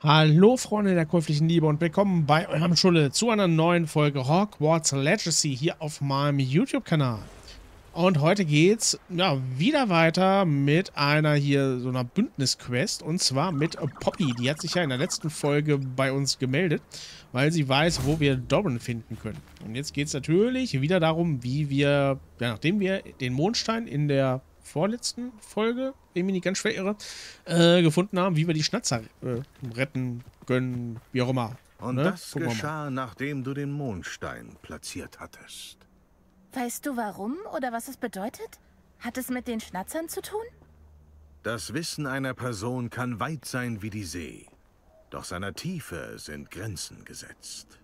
Hallo Freunde der käuflichen Liebe und willkommen bei eurem Schule zu einer neuen Folge Hogwarts Legacy hier auf meinem YouTube-Kanal. Und heute geht's ja, wieder weiter mit einer hier so einer Bündnisquest und zwar mit Poppy. Die hat sich ja in der letzten Folge bei uns gemeldet, weil sie weiß, wo wir Doran finden können. Und jetzt geht's natürlich wieder darum, wie wir, ja, nachdem wir den Mondstein in der vorletzten Folge, wenn ich mich nicht ganz schwer irre, äh, gefunden haben, wie wir die Schnatzer äh, retten können, wie auch immer. Und ne? das Gucken geschah, nachdem du den Mondstein platziert hattest. Weißt du warum oder was es bedeutet? Hat es mit den Schnatzern zu tun? Das Wissen einer Person kann weit sein wie die See. Doch seiner Tiefe sind Grenzen gesetzt.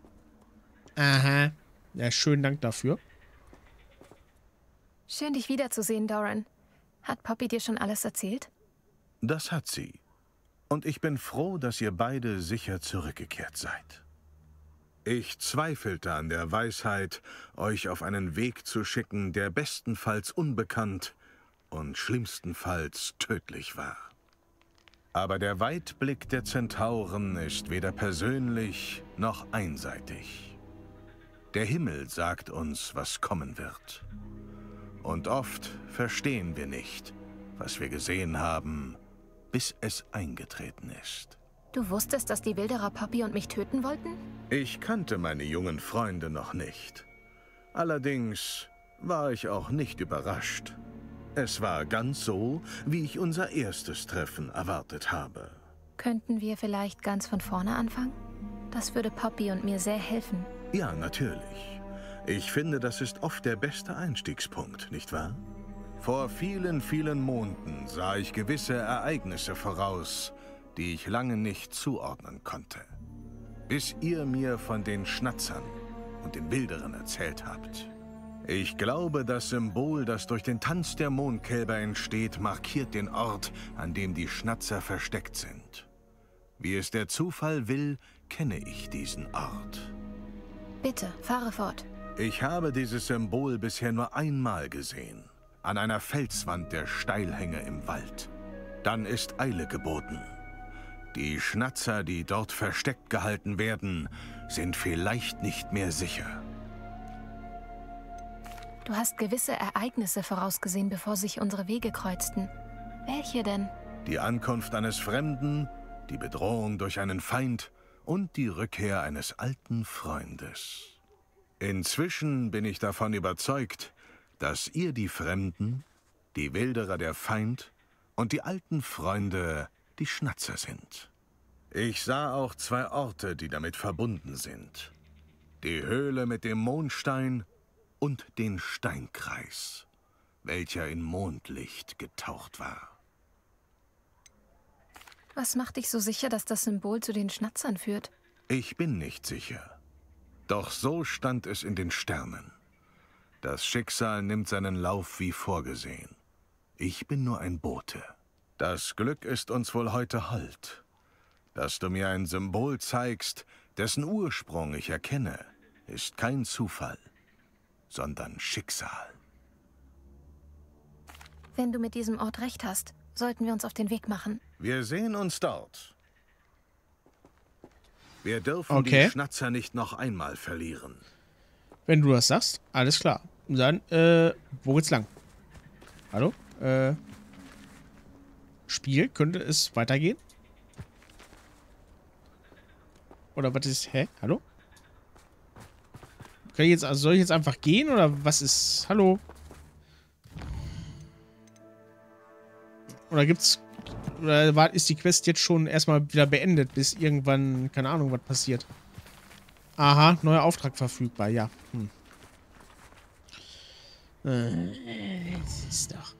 Aha. Ja, schönen Dank dafür. Schön, dich wiederzusehen, Doran. Hat Poppy dir schon alles erzählt? Das hat sie. Und ich bin froh, dass ihr beide sicher zurückgekehrt seid. Ich zweifelte an der Weisheit, euch auf einen Weg zu schicken, der bestenfalls unbekannt und schlimmstenfalls tödlich war. Aber der Weitblick der Zentauren ist weder persönlich noch einseitig. Der Himmel sagt uns, was kommen wird. Und oft verstehen wir nicht, was wir gesehen haben, bis es eingetreten ist. Du wusstest, dass die Wilderer Poppy und mich töten wollten? Ich kannte meine jungen Freunde noch nicht. Allerdings war ich auch nicht überrascht. Es war ganz so, wie ich unser erstes Treffen erwartet habe. Könnten wir vielleicht ganz von vorne anfangen? Das würde Poppy und mir sehr helfen. Ja, natürlich. Ich finde, das ist oft der beste Einstiegspunkt, nicht wahr? Vor vielen, vielen Monden sah ich gewisse Ereignisse voraus, die ich lange nicht zuordnen konnte. Bis ihr mir von den Schnatzern und den Wilderern erzählt habt. Ich glaube, das Symbol, das durch den Tanz der Mondkälber entsteht, markiert den Ort, an dem die Schnatzer versteckt sind. Wie es der Zufall will, kenne ich diesen Ort. Bitte, fahre fort. Ich habe dieses Symbol bisher nur einmal gesehen. An einer Felswand der Steilhänge im Wald. Dann ist Eile geboten. Die Schnatzer, die dort versteckt gehalten werden, sind vielleicht nicht mehr sicher. Du hast gewisse Ereignisse vorausgesehen, bevor sich unsere Wege kreuzten. Welche denn? Die Ankunft eines Fremden, die Bedrohung durch einen Feind und die Rückkehr eines alten Freundes. Inzwischen bin ich davon überzeugt, dass ihr die Fremden, die Wilderer der Feind und die alten Freunde die Schnatzer sind. Ich sah auch zwei Orte, die damit verbunden sind. Die Höhle mit dem Mondstein und den Steinkreis, welcher in Mondlicht getaucht war. Was macht dich so sicher, dass das Symbol zu den Schnatzern führt? Ich bin nicht sicher. Doch so stand es in den Sternen. Das Schicksal nimmt seinen Lauf wie vorgesehen. Ich bin nur ein Bote. Das Glück ist uns wohl heute hold. Dass du mir ein Symbol zeigst, dessen Ursprung ich erkenne, ist kein Zufall, sondern Schicksal. Wenn du mit diesem Ort recht hast, sollten wir uns auf den Weg machen. Wir sehen uns dort. Wir dürfen okay. die Schnatzer nicht noch einmal verlieren. Wenn du das sagst, alles klar. Dann, äh, wo geht's lang? Hallo? Äh, Spiel, könnte es weitergehen? Oder was ist, hä? Hallo? Kann ich jetzt, also soll ich jetzt einfach gehen oder was ist, hallo? Oder gibt's oder ist die Quest jetzt schon erstmal wieder beendet, bis irgendwann, keine Ahnung, was passiert? Aha, neuer Auftrag verfügbar, ja. Hm. Äh, das ist doch...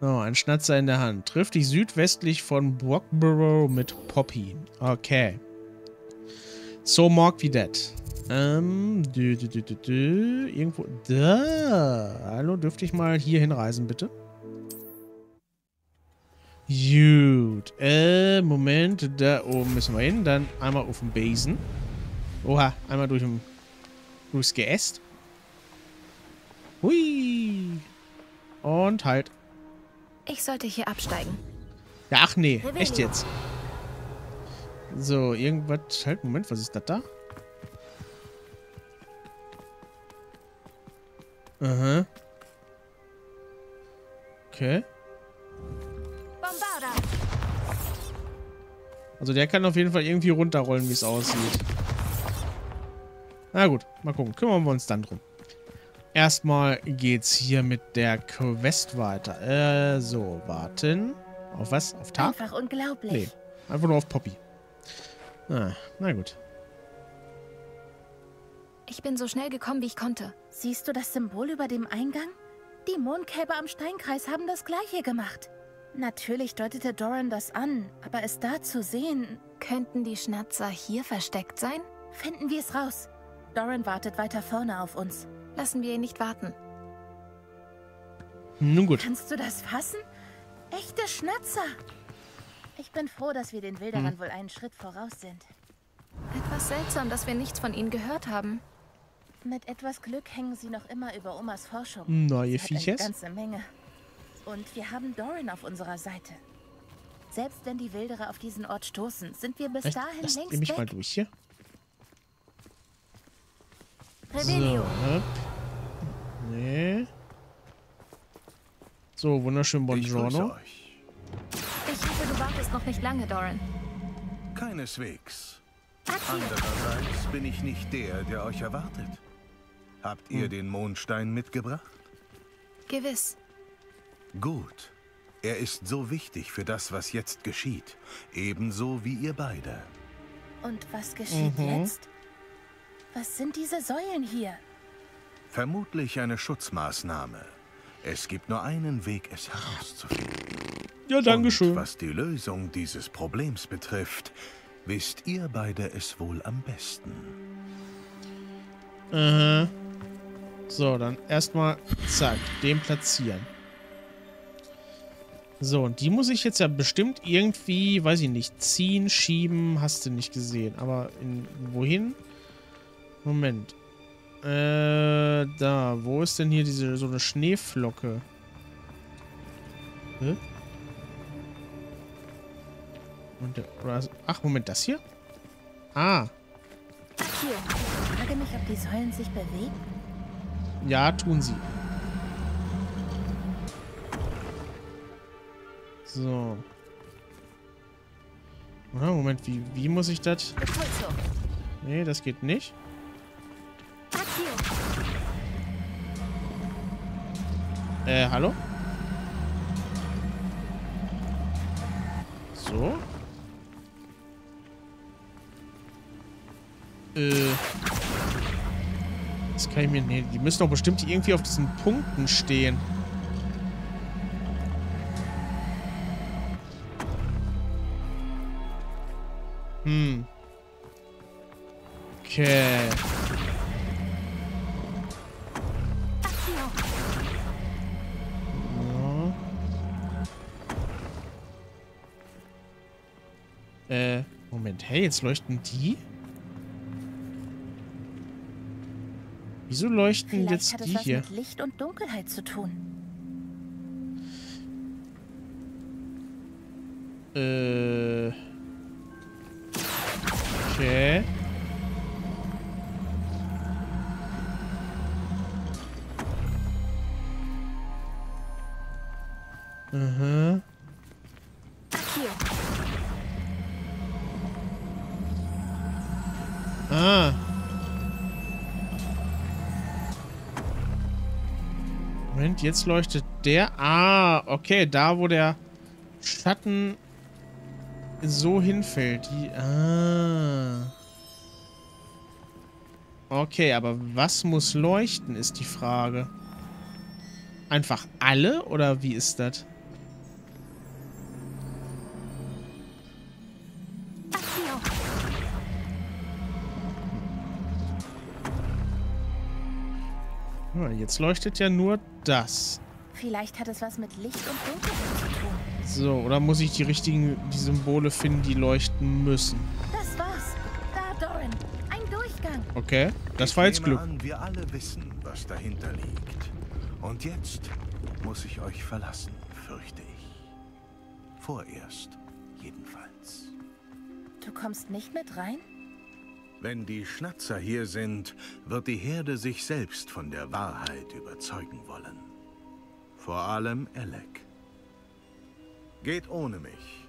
Oh, ein Schnatzer in der Hand. Trifft dich südwestlich von Brockborough mit Poppy. Okay. So morg wie dat. Ähm, dü, dü, dü, dü, dü. Irgendwo... Da. Hallo, dürfte ich mal hier hinreisen, bitte? Gut. Äh, Moment. Da oben müssen wir hin. Dann einmal auf den Basen. Oha, einmal durch den, durchs Geäst. Hui. Und halt. Ich sollte hier absteigen. Ja, ach nee. Echt jetzt. So, irgendwas. Halt, Moment, was ist das da? Aha. Okay. Also der kann auf jeden Fall irgendwie runterrollen, wie es aussieht. Na gut, mal gucken. Kümmern wir uns dann drum. Erstmal geht's hier mit der Quest weiter. Äh, so, warten. Auf was? Auf Tab? Einfach unglaublich. Nee, einfach nur auf Poppy. Ah, na gut. Ich bin so schnell gekommen, wie ich konnte. Siehst du das Symbol über dem Eingang? Die Mondkälber am Steinkreis haben das gleiche gemacht. Natürlich deutete Doran das an, aber es da zu sehen, Könnten die Schnatzer hier versteckt sein? finden wir es raus. Doran wartet weiter vorne auf uns. Lassen wir ihn nicht warten. Nun gut. Kannst du das fassen? Echte Schnatzer! Ich bin froh, dass wir den Wilderern Hm. wohl einen Schritt voraus sind. Etwas seltsam, dass wir nichts von ihnen gehört haben. Mit etwas Glück hängen sie noch immer über Omas Forschung. Neue hat eine ganze Menge. Und wir haben Doran auf unserer Seite. Selbst wenn die Wilderer auf diesen Ort stoßen, sind wir bis Echt? dahin Lasst ihr längst mich mal weg. durch hier. So, Revelio. ne? Nee. So, wunderschön Buongiorno. euch. Ich hoffe, du wartest noch nicht lange, Doran. Keineswegs. Andererseits bin ich nicht der, der euch erwartet. Habt ihr den Mondstein mitgebracht? Gewiss. Gut. Er ist so wichtig für das, was jetzt geschieht. Ebenso wie ihr beide. Und was geschieht Mhm. jetzt? Was sind diese Säulen hier? Vermutlich eine Schutzmaßnahme. Es gibt nur einen Weg, es herauszufinden. Ja, Und dankeschön. was die Lösung dieses Problems betrifft, wisst ihr beide es wohl am besten. Aha. So, dann erstmal, zack, den platzieren. So, und die muss ich jetzt ja bestimmt irgendwie, weiß ich nicht, ziehen, schieben, hast du nicht gesehen. Aber in, wohin? Moment. Äh, da, wo ist denn hier diese, so eine Schneeflocke? Hä? Und der, ach, Moment, das hier? Ah, Hier. Frage mich, ob die Säulen sich bewegen. Ja, tun sie. So. Ah, Moment, wie, wie muss ich das? Nee, das geht nicht. Äh, hallo? So. Äh. Das kann ich mir... Nee, die müssen doch bestimmt irgendwie auf diesen Punkten stehen. Hm. Okay. Ja. Äh, Moment. Hey, jetzt leuchten die? Wieso leuchten Vielleicht jetzt hat es die was hier? mit Licht und Dunkelheit zu tun. Äh. Okay. Mhm. Ah. Moment, jetzt leuchtet der. Ah, okay, da wo der Schatten so hinfällt. Die, ah. Okay, aber was muss leuchten, ist die Frage. Einfach alle oder wie ist das? Accio. Ah, jetzt leuchtet ja nur das. Vielleicht hat es was mit Licht und Dunkelheit zu tun. So, oder muss ich die richtigen die Symbole finden, die leuchten müssen? Das war's. Da, Doran. Ein Durchgang. Okay, das Ich war jetzt Glück. An, wir alle wissen, was dahinter liegt. Und jetzt muss ich euch verlassen, fürchte ich. Vorerst, jedenfalls. Du kommst nicht mit rein? Wenn die Schnatzer hier sind, wird die Herde sich selbst von der Wahrheit überzeugen wollen. Vor allem Alec. Geht ohne mich.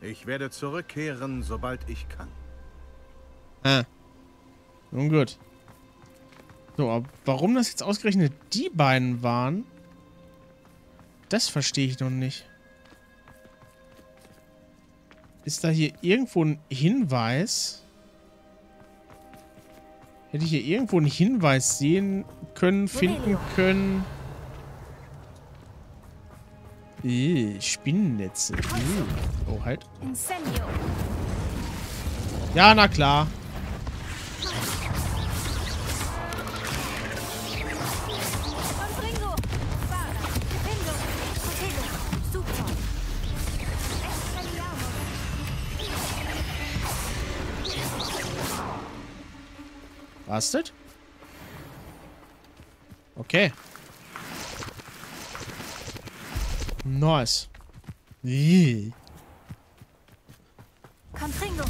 Ich werde zurückkehren, sobald ich kann. Ah. Nun gut. So, aber warum das jetzt ausgerechnet die beiden waren, das verstehe ich noch nicht. Ist da hier irgendwo ein Hinweis? Hätte ich hier irgendwo einen Hinweis sehen können, finden können? Äh, Spinnennetze. Äh. Oh, halt. Ja, na klar. Expelliarmus. Rastet? Okay. Nice. Ih. Confringo.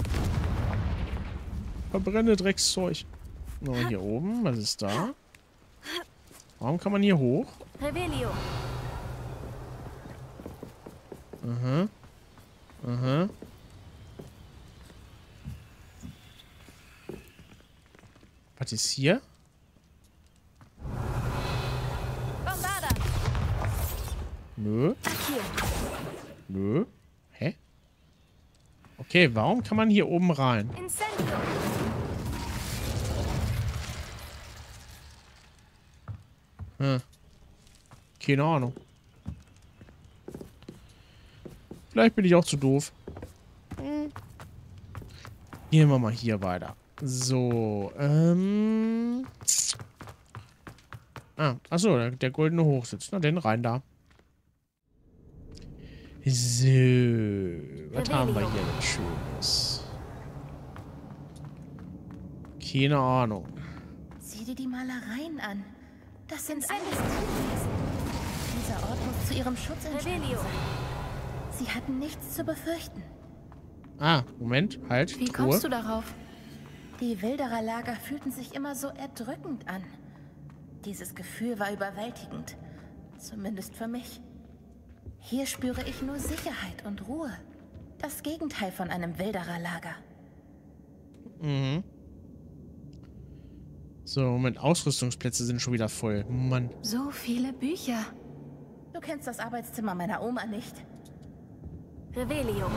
Verbrenne Dreckszeug. So, hier oben. Was ist da? Warum kann man hier hoch? Revelio. Aha. Aha. Was ist hier? Bombarda. Nö. Akio. Nö. Hä? Okay, warum kann man hier oben rein? Incendio. Hm. Keine Ahnung. Vielleicht bin ich auch zu doof. Hm. Gehen wir mal hier weiter. So, ähm... Ah, achso, der, der goldene Hochsitz. Na, denn rein da. So, was haben wir hier denn Schönes? Keine Ahnung. Sieh dir die Malereien an. Das sind alles Tierwesen. Dieser Ort muss zu ihrem Schutz entstanden sein. Sie hatten nichts zu befürchten. Ah, Moment, halt, Wie kommst du darauf? Die Wildererlager fühlten sich immer so erdrückend an. Dieses Gefühl war überwältigend. Zumindest für mich. Hier spüre ich nur Sicherheit und Ruhe. Das Gegenteil von einem Wildererlager. Mhm. So, Moment, Ausrüstungsplätze sind schon wieder voll. Mann. So viele Bücher. Du kennst das Arbeitszimmer meiner Oma nicht. Revelio.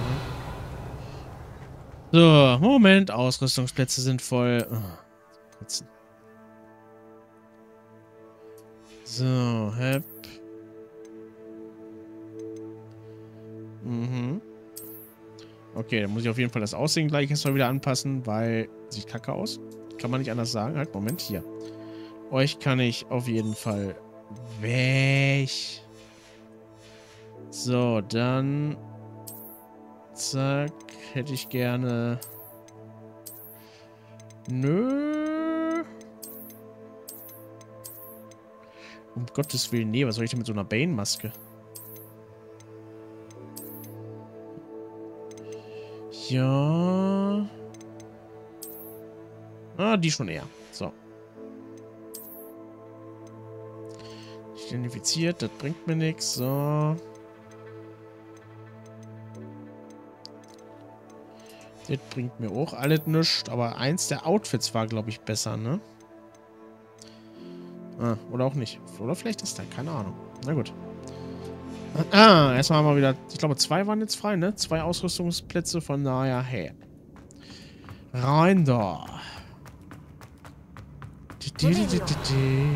So, Moment, Ausrüstungsplätze sind voll. Oh, kotzen. So, hep. Mhm. Okay, dann muss ich auf jeden Fall das Aussehen gleich erstmal wieder anpassen, weil sieht kacke aus. Kann man nicht anders sagen. Halt, Moment, hier. Euch kann ich auf jeden Fall weg. So, dann Zack. Hätte ich gerne. Nö. Um Gottes Willen, nee, was soll ich denn mit so einer Bane-Maske? Ja. Ah, die schon eher. So. Identifiziert, das bringt mir nichts. So. Das bringt mir auch alles nichts. Aber eins der Outfits war, glaube ich, besser, ne? Ah, oder auch nicht. Oder vielleicht ist da, keine Ahnung. Na gut. Ah, erstmal haben wir wieder, ich glaube, zwei waren jetzt frei, ne? Zwei Ausrüstungsplätze, von daher, hey. Rein da. Di, di, di, di, di, di.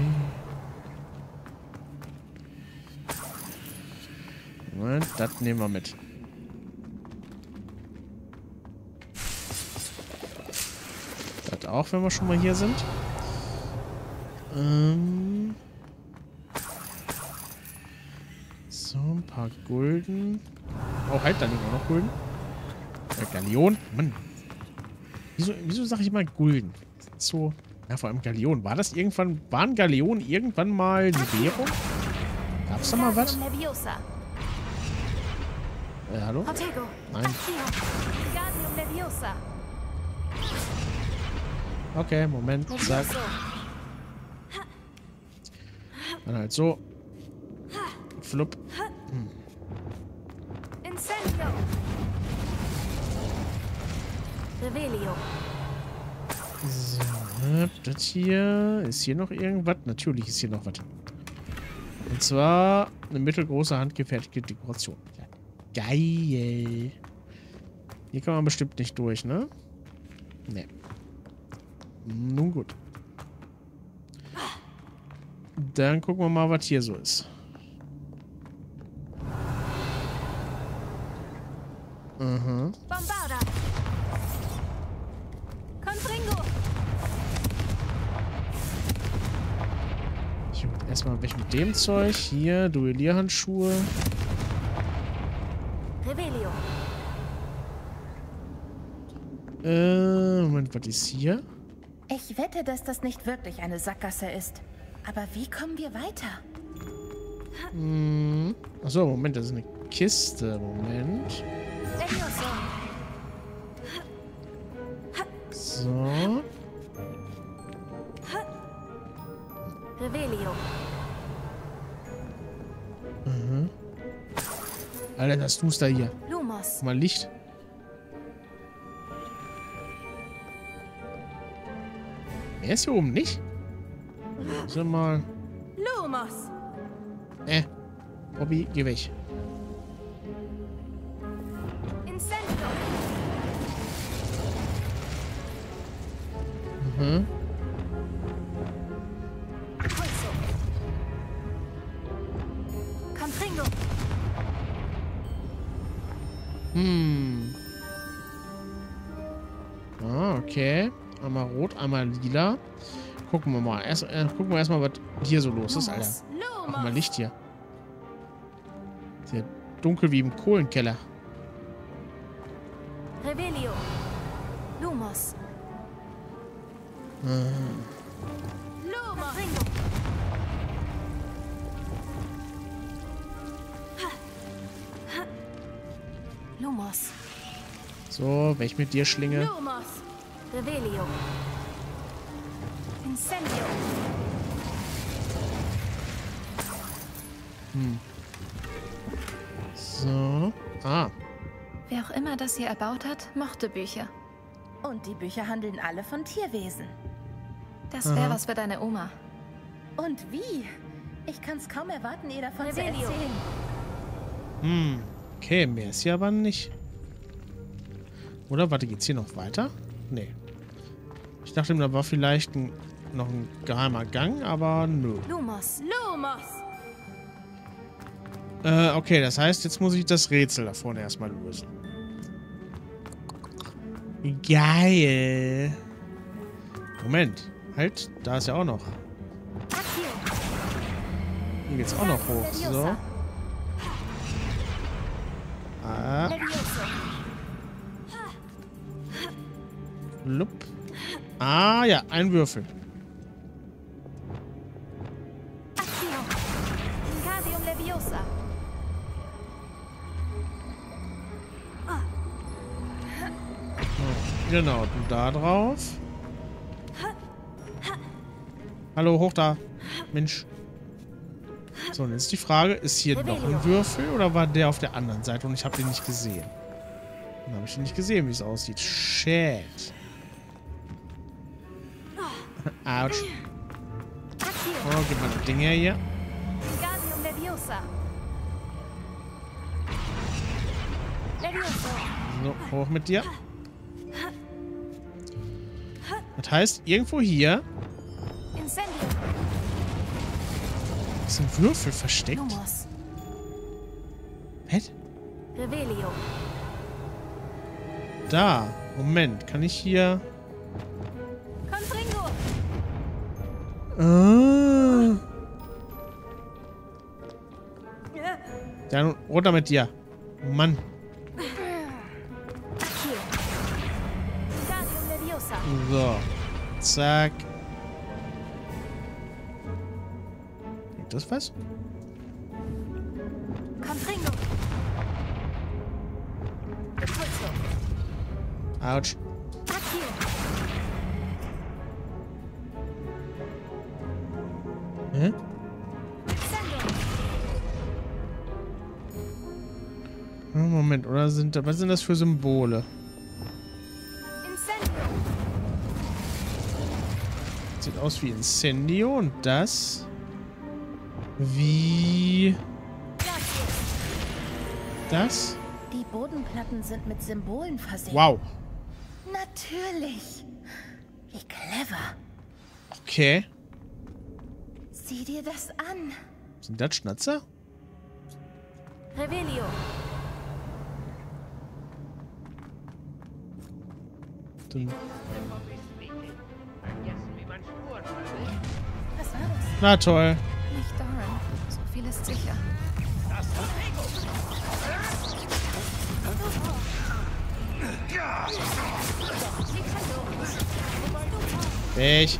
Moment, das nehmen wir mit. Das auch, wenn wir schon mal hier sind. Ähm. So, ein paar Gulden. Oh, halt, da liegen auch noch Gulden. Äh, Galeon. Mann. Wieso, wieso sage ich immer Gulden? So. Ja, vor allem Galeon. War das irgendwann. Waren Galeonen irgendwann mal die Währung? Gab's da mal was? Äh, hallo? Nein. Okay, Moment. Zack. Dann halt so. Flupp. Incendio. Revelio. So, das hier. Ist hier noch irgendwas? Natürlich ist hier noch was. Und zwar eine mittelgroße handgefertigte Dekoration. Ja, geil. Hier kann man bestimmt nicht durch, ne? Ne. Nun gut. Dann gucken wir mal, was hier so ist. Mhm. Bombarda. Confringo. Ich erstmal weg mit dem Zeug. Hier, Duellierhandschuhe. Revelio. Äh, Moment, was ist hier? Ich wette, dass das nicht wirklich eine Sackgasse ist. Aber wie kommen wir weiter? Hm. Achso, Moment, das ist eine Kiste. Moment. So. Revelio. Alter, das tust da hier. Guck mal, Licht. Er ist hier oben nicht? Sag mal. Lumos! Äh. Bobby, geh weg. Mhm. Hm. Ah, okay. Einmal rot, einmal lila. Gucken wir mal. Erst, äh, gucken wir erstmal, was hier so los ist, Alter. Guck mal Licht hier. Ja dunkel wie im Kohlenkeller. Revelio. Lumos. So, weg mit dir, Schlinge. Lumos. Revelio. Incendio. So. Ah. Wer auch immer das hier erbaut hat, mochte Bücher. Und die Bücher handeln alle von Tierwesen. Das wäre was für deine Oma. Und wie? Ich kann's kaum erwarten, ihr davon zu erzählen. Hm. Okay, mehr ist hier aber nicht. Oder? Warte, geht's hier noch weiter? Nee. Ich dachte, da war vielleicht ein, noch ein geheimer Gang, aber nö. Lumos. Lumos! Äh, okay, das heißt, jetzt muss ich das Rätsel da vorne erstmal lösen. Geil. Moment. Halt, da ist ja auch noch. Hier geht's auch noch hoch. So. Ah, lupp. Ah, ja, ein Würfel. Genau, du da drauf. Hallo, hoch da. Mensch. So, und jetzt die Frage, ist hier noch ein Würfel oder war der auf der anderen Seite und ich habe den nicht gesehen? Dann habe ich den nicht gesehen, wie es aussieht. Shit. Autsch. Oh, gib mal das Ding her hier. So, hoch mit dir. Das heißt, irgendwo hier. Ist ein Würfel versteckt. Lumos. Was? Revelio. Da. Moment, kann ich hier... Ah. Dann runter mit dir. Mann. Wingardium Leviosa. So. Zack. Bringt das was? Confringo. Autsch. Hä? Hm, Moment, oder sind was sind das für Symbole? Sieht aus wie Incendio und das wie das? Die Bodenplatten sind mit Symbolen versehen. Wow. Natürlich. Wie clever. Okay. Sieh dir das an. Sind das Schnatzer? Revelio. Na toll. Viel ist sicher. Weg.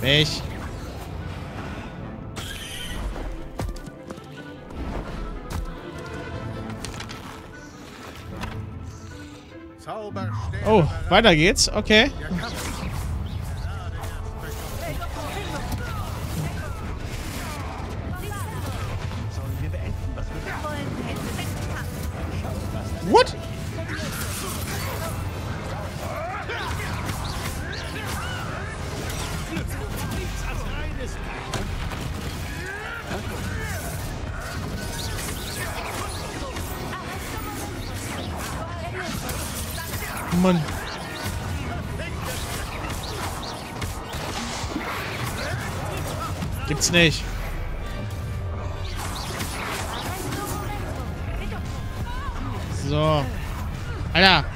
Weg. Zauberstäbe Oh, weiter geht's. Okay. Mann. Gibt's nicht. So. Alter.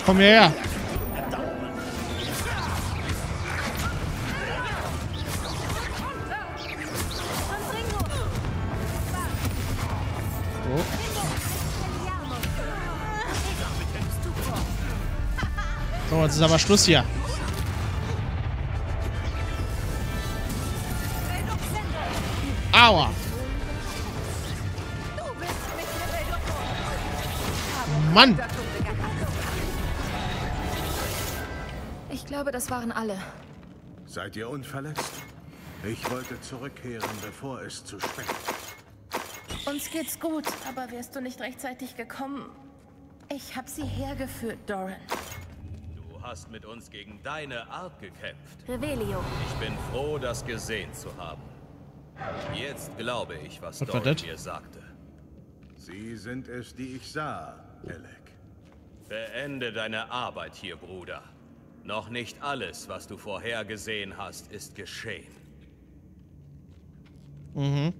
Jetzt komm her. So. So, jetzt ist aber Schluss hier. Aua. Mann. Glaube, das waren alle. Seid ihr unverletzt? Ich wollte zurückkehren, bevor es zu spät ist. Uns geht's gut, aber wärst du nicht rechtzeitig gekommen? Ich hab sie hergeführt, Doran. Du hast mit uns gegen deine Art gekämpft. Revelio. Ich bin froh, das gesehen zu haben. Jetzt glaube ich, was das? mir sagte. Sie sind es, die ich sah, Alec. Beende deine Arbeit hier, Bruder. Noch nicht alles, was du vorher gesehen hast, ist geschehen. Mhm.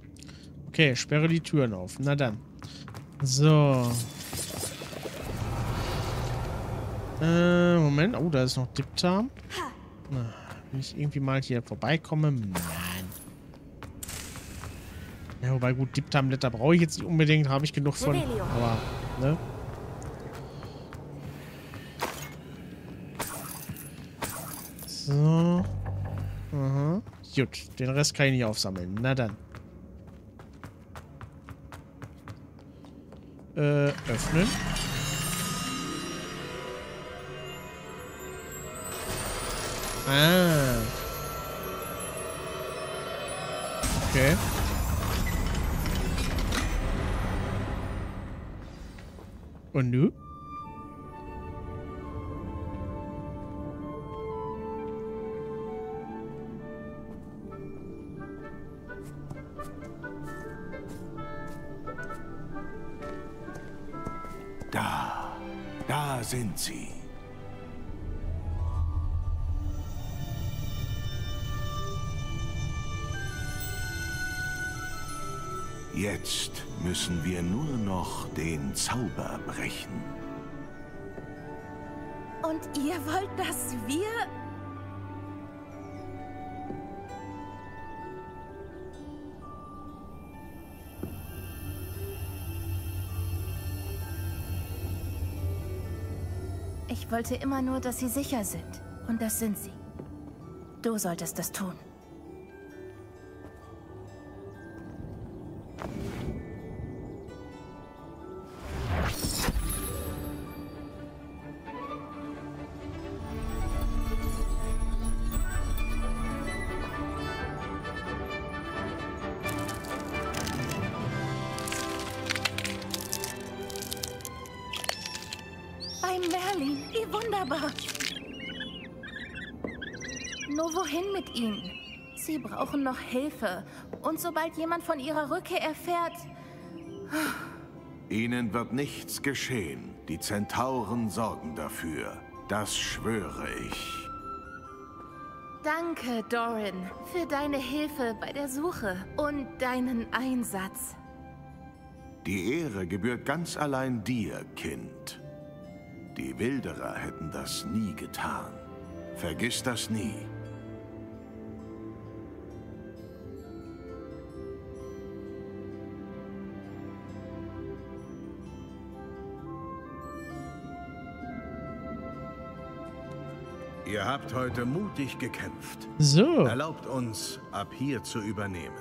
Okay, sperre die Türen auf. Na dann. So. Äh, Moment. Oh, da ist noch Diptam. Na, wenn ich irgendwie mal hier vorbeikomme. Mann. Ja, wobei gut, Diptam-Blätter brauche ich jetzt nicht unbedingt. Habe ich genug von. Aber, ne? So. Aha. Gut, den Rest kann ich nicht aufsammeln. Na dann. Äh, öffnen. Ah. Okay. Und nu? sind sie? Jetzt müssen wir nur noch den Zauber brechen. Und ihr wollt, dass wir wollte immer nur, dass sie sicher sind. Und das sind sie. Du solltest das tun. Sie brauchen noch Hilfe. Und sobald jemand von ihrer Rückkehr erfährt... Ihnen wird nichts geschehen. Die Zentauren sorgen dafür. Das schwöre ich. Danke, Doran, für deine Hilfe bei der Suche und deinen Einsatz. Die Ehre gebührt ganz allein dir, Kind. Die Wilderer hätten das nie getan. Vergiss das nie. Ihr habt heute mutig gekämpft. So. Erlaubt uns, ab hier zu übernehmen.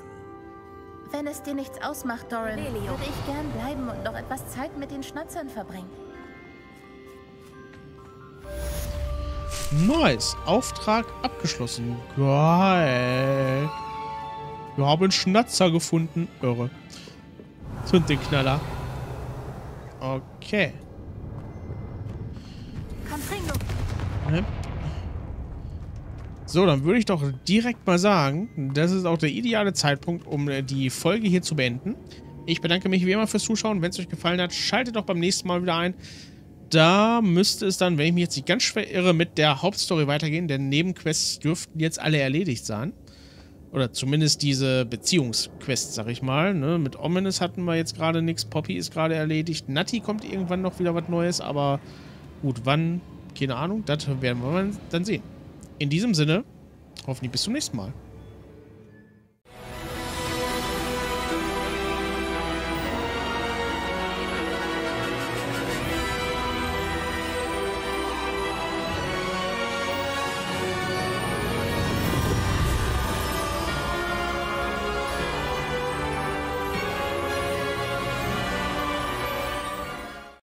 Wenn es dir nichts ausmacht, Doran, würde ich gern bleiben und noch etwas Zeit mit den Schnatzern verbringen. Nice. Auftrag abgeschlossen. Geil. Wir haben einen Schnatzer gefunden. Irre. Zünd den Knaller. Okay. So, dann würde ich doch direkt mal sagen, das ist auch der ideale Zeitpunkt, um äh, die Folge hier zu beenden. Ich bedanke mich wie immer fürs Zuschauen. Wenn es euch gefallen hat, schaltet doch beim nächsten Mal wieder ein. Da müsste es dann, wenn ich mich jetzt nicht ganz schwer irre, mit der Hauptstory weitergehen, denn Nebenquests dürften jetzt alle erledigt sein. Oder zumindest diese Beziehungsquests, sag ich mal. Ne? Mit Ominous hatten wir jetzt gerade nichts. Poppy ist gerade erledigt. Natti kommt irgendwann noch wieder was Neues, aber gut, wann? Keine Ahnung. Das werden wir dann sehen. In diesem Sinne, hoffentlich bis zum nächsten Mal.